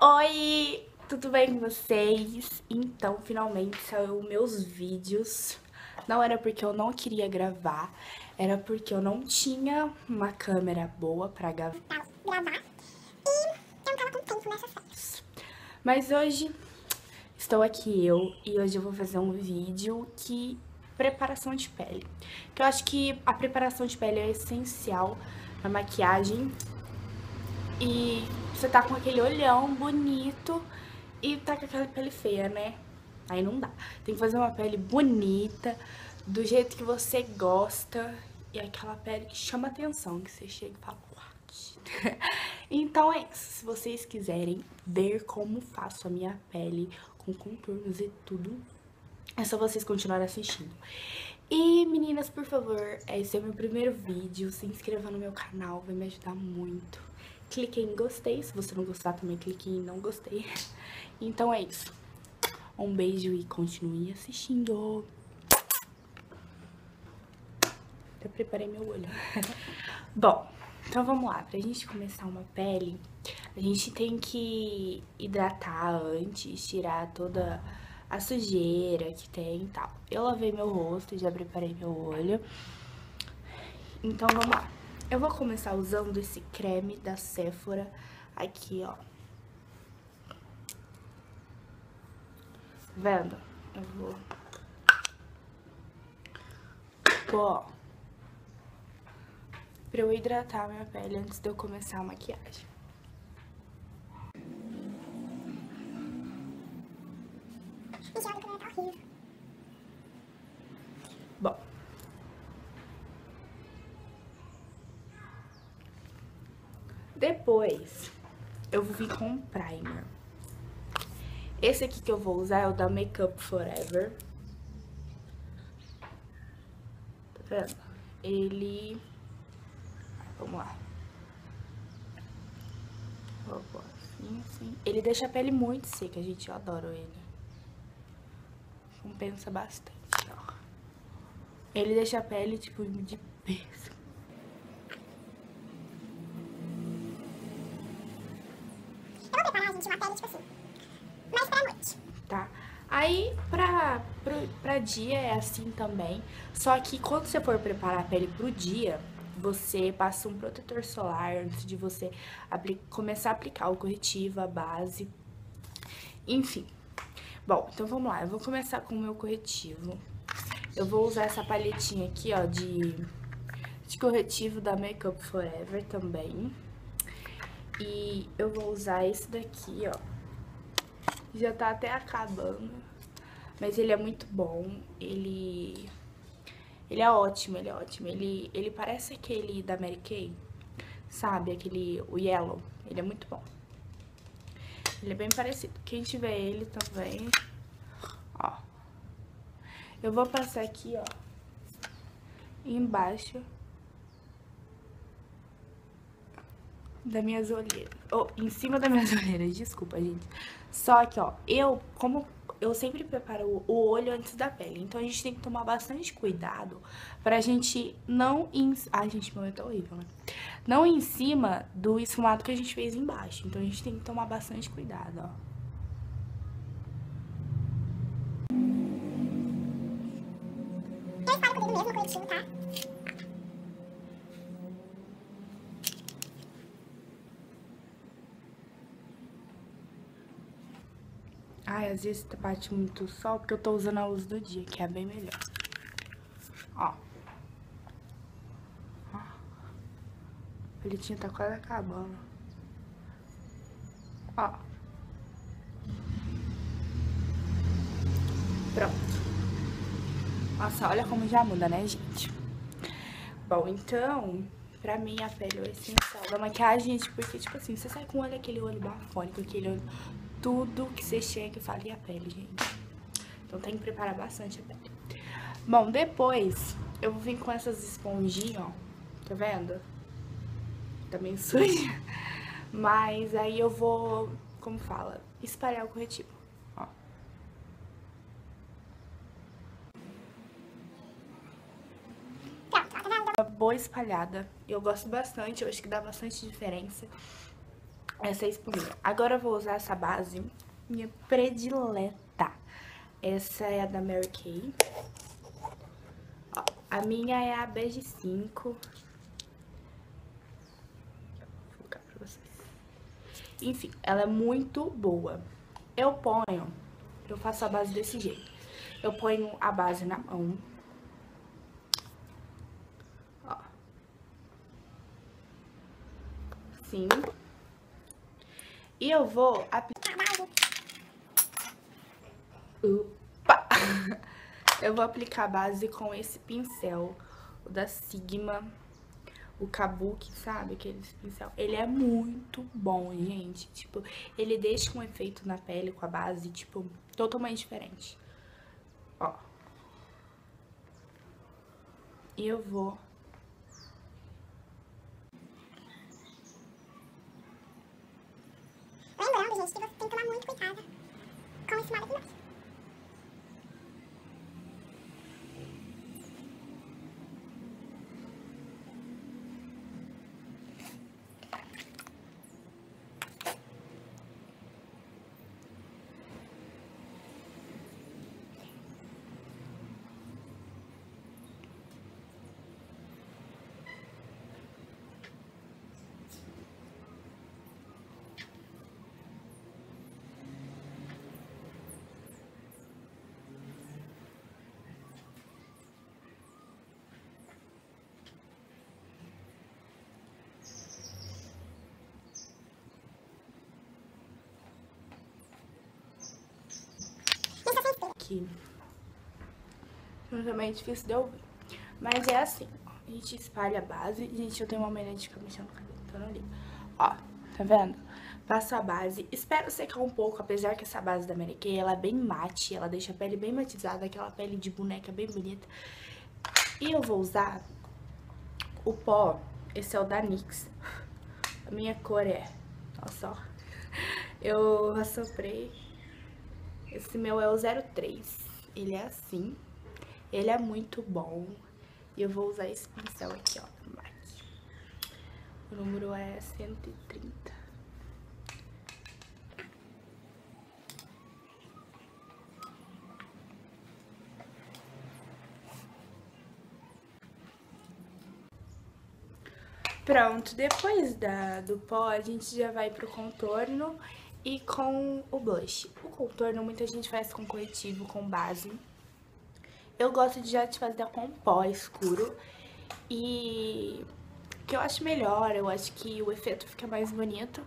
Oi, tudo bem com vocês? Então, finalmente saiu meus vídeos. Não era porque eu não queria gravar, era porque eu não tinha uma câmera boa pra gravar. E eu não tava com tempo nessas fotos. Mas hoje estou aqui eu e hoje eu vou fazer um vídeo que preparação de pele. Que eu acho que a preparação de pele é essencial na maquiagem e você tá com aquele olhão bonito e tá com aquela pele feia, né? Aí não dá. Tem que fazer uma pele bonita, do jeito que você gosta. E aquela pele que chama atenção, que você chega e fala, what? então é isso. Se vocês quiserem ver como faço a minha pele com contornos e tudo, é só vocês continuarem assistindo. E meninas, por favor, esse é o meu primeiro vídeo. Se inscreva no meu canal, vai me ajudar muito clique em gostei. Se você não gostar, também clique em não gostei. Então é isso. Um beijo e continue assistindo. Eu preparei meu olho. Bom, então vamos lá. Pra gente começar uma pele, a gente tem que hidratar antes, tirar toda a sujeira que tem e tal. Eu lavei meu rosto, já preparei meu olho. Então vamos lá. Eu vou começar usando esse creme da Sephora aqui, ó. Vendo? Eu vou... Ó. Pra eu hidratar minha pele antes de eu começar a maquiagem. Depois, eu vou vir com um primer. Esse aqui que eu vou usar é o da Makeup Forever. Tá vendo? Ele... Vamos lá. Vou pôr assim, assim. Ele deixa a pele muito seca, gente. Eu adoro ele. Compensa bastante, ó. Ele deixa a pele, tipo, de peso. uma pele, tipo assim, mais pra noite. Tá? Aí, pra, pra, pra dia é assim também, só que quando você for preparar a pele pro dia, você passa um protetor solar antes de você começar a aplicar o corretivo, a base, enfim. Bom, então vamos lá, eu vou começar com o meu corretivo. Eu vou usar essa palhetinha aqui, ó, de, de corretivo da Makeup Forever também. E eu vou usar esse daqui, ó. Já tá até acabando. Mas ele é muito bom. Ele... Ele é ótimo, ele é ótimo. Ele, ele parece aquele da Mary Kay. Sabe? Aquele... O Yellow. Ele é muito bom. Ele é bem parecido. Quem tiver ele também... Ó. Eu vou passar aqui, ó. Embaixo da minhas olheiras. Ou oh, em cima das minhas olheiras, desculpa, gente. Só que, ó, eu, como eu sempre preparo o olho antes da pele. Então a gente tem que tomar bastante cuidado pra gente não... In... Ai, gente, meu olho tá horrível, né? Não em cima do esfumado que a gente fez embaixo. Então a gente tem que tomar bastante cuidado, ó. Eu espalho comigo mesmo, corretivo, tá? Ai, às vezes bate muito sol, porque eu tô usando a luz do dia, que é bem melhor. Ó. Ó. A palitinha tá quase acabando. Ó. Pronto. Nossa, olha como já muda, né, gente? Bom, então, pra mim a pele é o essencial da maquiagem, gente, porque, tipo assim, você sai com olho, aquele olho bafônico, aquele olho tudo que você chega e fala, e a pele, gente? Então tem que preparar bastante a pele. Bom, depois eu vou vir com essas esponjinhas, ó. Tá vendo? Tá meio suja. Mas aí eu vou, como fala, espalhar o corretivo, ó. Uma boa espalhada. Eu gosto bastante, eu acho que dá bastante diferença. Essa espuminha. Agora eu vou usar essa base, minha predileta. Essa é a da Mary Kay. A minha é a Bege 5. Vou colocar pra vocês. Enfim, ela é muito boa. Eu ponho, eu faço a base desse jeito. Eu ponho a base na mão. Ó. Sim. E eu vou aplicar... Opa! Eu vou aplicar a base com esse pincel, o da Sigma, o Kabuki, sabe? Aquele pincel. Ele é muito bom, gente. Tipo, ele deixa um efeito na pele com a base, tipo, totalmente diferente. Ó. E eu vou Lembrando, gente, que você tem que tomar muito cuidado com esse modo aqui. aqui. Também é difícil de ouvir. Mas é assim, ó. A gente espalha a base. Gente, eu tenho uma maneira de ficar mexendo no cabelo, então não ligo. Ó, tá vendo? Passo a base. Espero secar um pouco, apesar que essa base da Mary Kay, ela é bem mate. Ela deixa a pele bem matizada, aquela pele de boneca bem bonita. E eu vou usar o pó. Esse é o da NYX. A minha cor é... Olha só. Eu assoprei esse meu é o 03. Ele é assim. Ele é muito bom. E eu vou usar esse pincel aqui, ó, no MAC. O número é 130. Pronto, depois da, do pó, a gente já vai pro contorno e com o blush. O contorno muita gente faz com corretivo, com base. Eu gosto de já te fazer com pó escuro. E que eu acho melhor, eu acho que o efeito fica mais bonito.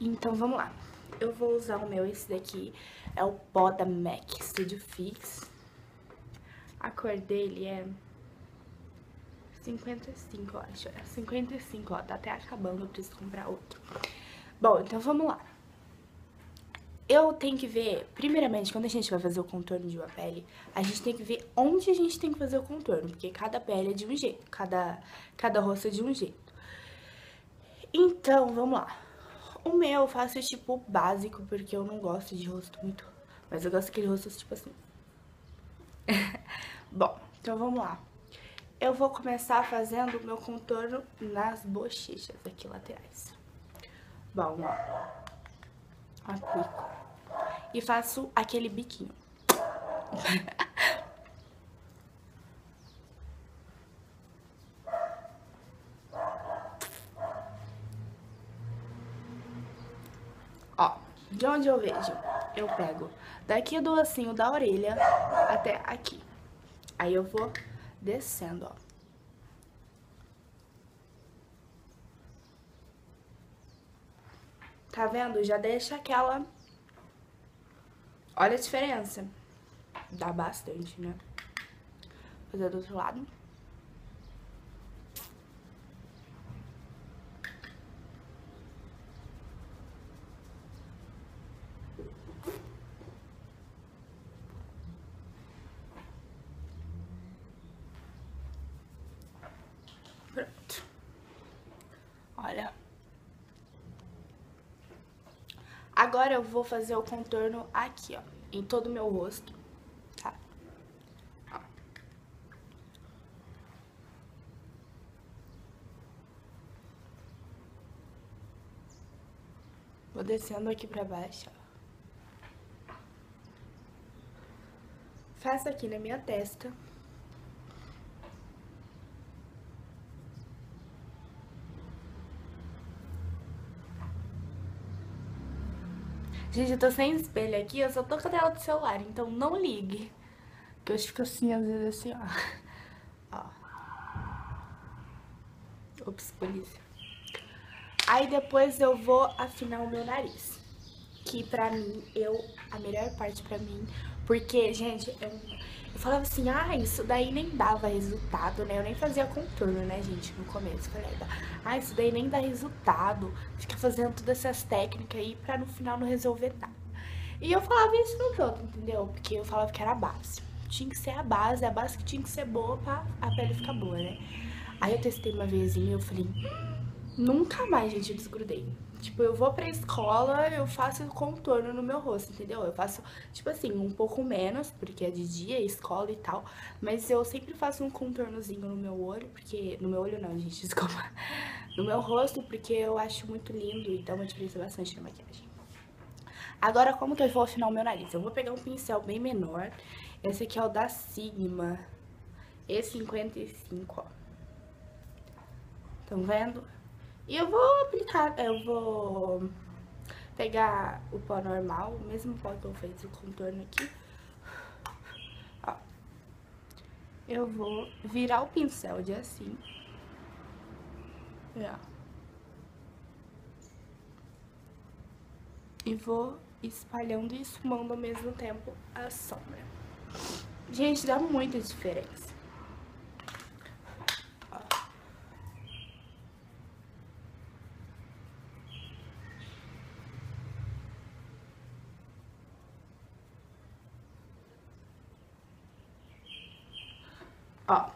Então vamos lá. Eu vou usar o meu, esse daqui é o pó da MAC Studio Fix. A cor dele é 55, eu acho. É 55, ó, tá até acabando, eu preciso comprar outro. Bom, então vamos lá eu tenho que ver, primeiramente, quando a gente vai fazer o contorno de uma pele, a gente tem que ver onde a gente tem que fazer o contorno, porque cada pele é de um jeito, cada, cada rosto é de um jeito. Então, vamos lá. O meu eu faço tipo básico, porque eu não gosto de rosto muito, mas eu gosto daquele rosto tipo assim. Bom, então vamos lá. Eu vou começar fazendo o meu contorno nas bochechas aqui laterais. Bom, ó aplico e faço aquele biquinho. Ó, de onde eu vejo? Eu pego daqui do lacinho da orelha até aqui. Aí eu vou descendo, ó. Tá vendo? Já deixa aquela... Olha a diferença. Dá bastante, né? Fazer do outro lado. Pronto. Olha. Agora eu vou fazer o contorno aqui, ó, em todo o meu rosto, tá? Ó. Vou descendo aqui pra baixo, ó. Faço aqui na minha testa. Gente, eu tô sem espelho aqui, eu só tô com a tela do celular, então não ligue. Que eu fico assim, às vezes assim, ó. ó. Ops, polícia. Aí depois eu vou afinar o meu nariz. Que pra mim, eu, a melhor parte pra mim, porque, gente, eu, eu falava assim, ah, isso daí nem dava resultado, né? Eu nem fazia contorno, né, gente, no começo. Falei, ah, isso daí nem dá resultado. Fica fazendo todas essas técnicas aí pra no final não resolver nada. E eu falava isso no todo, entendeu? Porque eu falava que era a base. Tinha que ser a base, a base que tinha que ser boa pra a pele ficar boa, né? Aí eu testei uma vezinha e eu falei, Nunca mais, gente, eu desgrudei. Tipo, eu vou pra escola, eu faço contorno no meu rosto, entendeu? Eu faço, tipo assim, um pouco menos, porque é de dia, escola e tal. Mas eu sempre faço um contornozinho no meu olho, porque... No meu olho não, gente, desculpa. No meu rosto, porque eu acho muito lindo e dá uma diferença bastante na maquiagem. Agora, como que eu vou afinar o meu nariz? Eu vou pegar um pincel bem menor. Esse aqui é o da Sigma. E55, ó. Estão vendo? E eu vou aplicar, eu vou pegar o pó normal, o mesmo pó que eu fiz o contorno aqui. Ó. Eu vou virar o pincel de assim. Ó. E vou espalhando e esfumando ao mesmo tempo a sombra. Gente, dá muita diferença. Ó,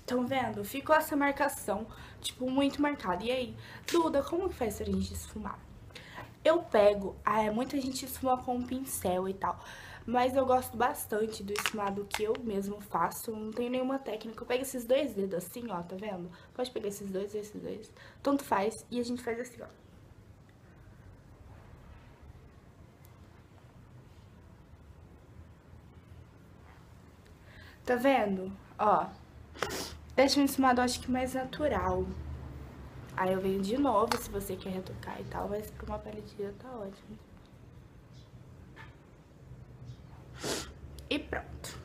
estão vendo? Ficou essa marcação, tipo, muito marcada. E aí, Duda, como que faz pra gente esfumar? Eu pego, ah, muita gente esfuma com um pincel e tal, mas eu gosto bastante do esfumado que eu mesmo faço, não tenho nenhuma técnica. Eu pego esses dois dedos assim, ó, tá vendo? Pode pegar esses dois esses dois, tanto faz, e a gente faz assim, ó. Tá vendo? Ó. Deixa um esfumado, acho que mais natural. Aí eu venho de novo, se você quer retocar e tal, mas pra uma pele de dia tá ótimo. E pronto.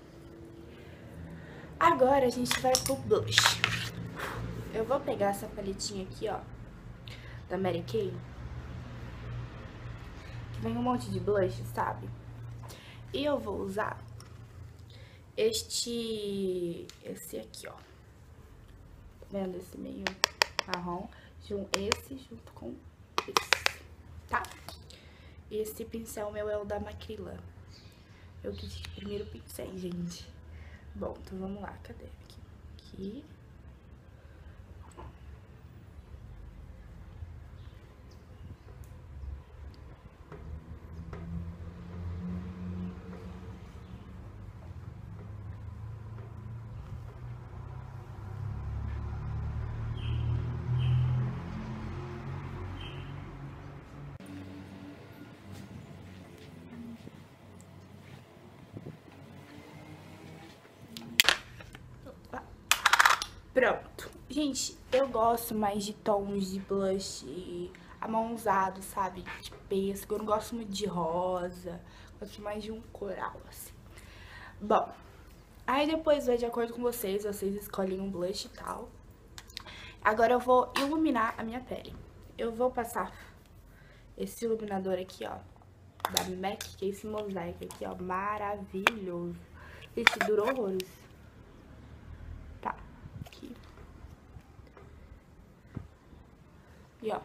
Agora a gente vai pro blush. Eu vou pegar essa paletinha aqui, ó, da Mary Kay. Que vem um monte de blush, sabe? E eu vou usar este, esse aqui, ó. Tá vendo esse meio marrom? Esse junto com esse, tá? Esse pincel meu é o da Macrila. Eu quis primeiro pincel, gente. Bom, então vamos lá, cadê? Aqui. Aqui. Pronto. Gente, eu gosto mais de tons de blush amonzado, sabe? De pêssego. Eu não gosto muito de rosa. Gosto mais de um coral, assim. Bom, aí depois vai de acordo com vocês. Vocês escolhem um blush e tal. Agora eu vou iluminar a minha pele. Eu vou passar esse iluminador aqui, ó. Da MAC, que é esse mosaico aqui, ó. Maravilhoso. Esse durou horrores. Aqui, ó.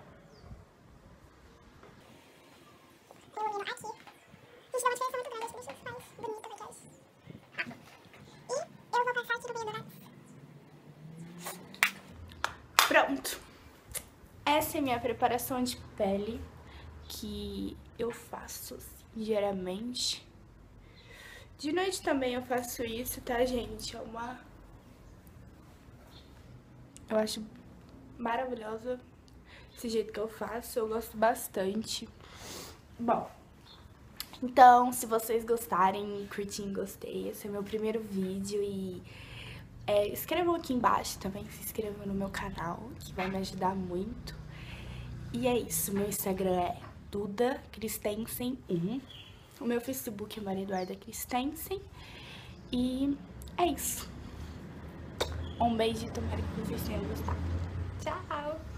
Pronto. Essa é minha preparação de pele que eu faço geralmente. De noite também eu faço isso, tá, gente? É uma... Eu acho maravilhosa esse jeito que eu faço, eu gosto bastante. Bom, então, se vocês gostarem, curtirem, gostei, esse é meu primeiro vídeo e é, escrevam aqui embaixo também, se inscrevam no meu canal, que vai me ajudar muito. E é isso, meu Instagram é Duda Christensen1, o meu Facebook é Maria Eduarda Christensen e é isso. Um beijo e tomara que vocês tenham gostado. Tchau!